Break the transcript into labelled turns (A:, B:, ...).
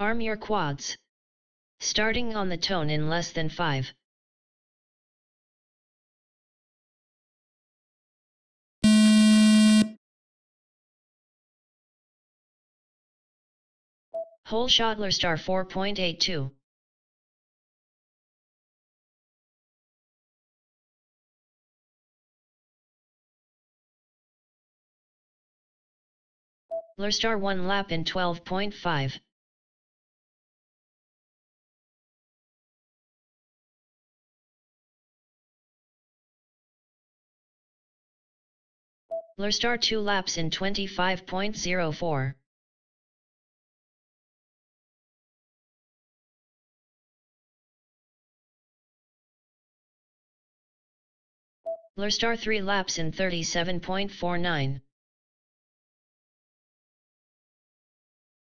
A: Arm your quads. Starting on the tone in less than 5. Holeshot Le Star 4.82. Le Star 1 lap in 12.5. Le Star 2 laps in 25.04. Le Star 3 laps in 37.49.